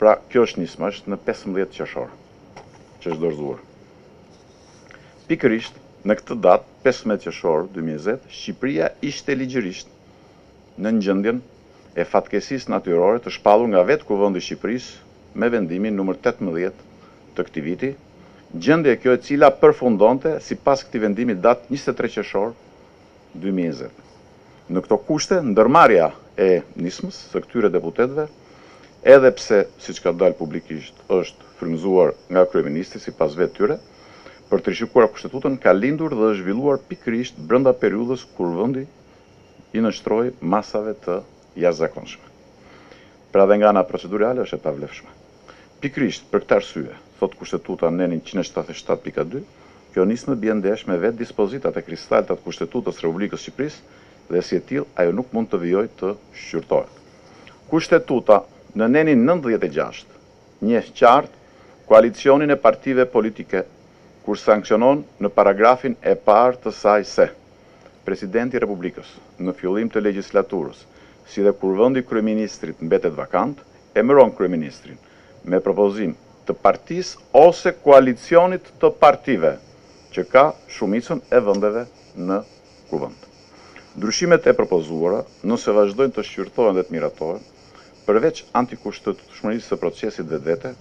Pra, kjo është nisma, është në pesëmbëdhjetë qershor që është dorëzuar. Pikërisht në këtë datë, pesëmbëdhjetë qershor dy mijë e njëzet, Shqipëria ishte ligjërisht nën gjendjen e fatkeqësisë natyrore të shpallur nga vetë Kuvendi i Shqipërisë me vendimin numër tetëmbëdhjetë të këtij viti, gjendje kjo e cila përfundonte sipas këtij vendimi në datë njëzet e tre qershor dy mijë e njëzet. Në këto kushte, ndërmarrja e nismës së këtyre deputetëve, edhe pse siç ka dalë publikisht është frymëzuar nga kryeministri sipas vetë tyre, për të rishikuar Kushtetutën ka lindur dhe është zhvilluar pikërisht brenda periudhës kur vendi i nënshtroi masave të jashtëzakonshme. Pra dhe nga ana procedurale është e pavlefshme. Pikërisht për këtë arsye, thotë Kushtetuta neni njëqind e shtatëdhjetë e shtatë pika dy, kjo nismë bie ndesh me vetë dispozitat e kristalta të Kushtetutës së Republikës së Shqipërisë dhe si e tillë ajo nuk mund të vijojë të shqyrtohet. Kushtetuta në nenin nëntëdhjetë e gjashtë njeh qartë koalicionin e partive politike kur sanksionon në paragrafin e parë të saj se. Presidenti i Republikës, në fillim të legjislaturës, si dhe kur vendi i kryeministrit mbetet vakant, emëron kryeministrin, me propozim të partisë ose koalicionit të partive që ka shumicën e vendeve në Kuvend. Ndryshimet e propozuara, nëse vazhdojnë të shqyrtohen dhe të miratohen, përveç antikushtetueshmërisë së procesit në vetvete,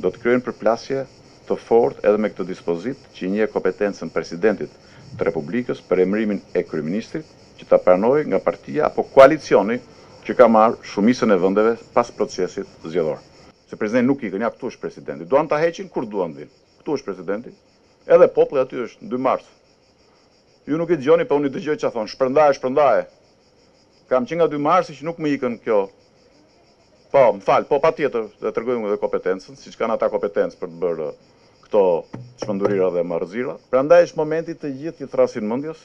do të krijojnë përplasje të fortë edhe me këtë dispozitë që i njeh kompetencën Presidentit të Republikës për emërimin e Kryeministrit që ta pranojë nga partia apo koalicioni që ka marrë shumicën e vendeve pas procesit zgjedhor. Se Presidenti nuk ikën, ja këtu është Presidenti. Duan ta heqin kur duan vinë. Këtu është Presidenti. Edhe populli aty është në dy mars. Ju nuk i dëgjoni, po unë i dëgjoj ça thonë, shpërndaje, shpërndaje. Kam që nga dy marsi që nuk më ikën kjo Po, më fal, po patjetër, dhe tregojmë edhe kompetencën, siç kanë ata kompetencë për të bërë këto çmendurira dhe marrëzira. Prandaj është momenti të gjithë t'i thërrasin mendjes,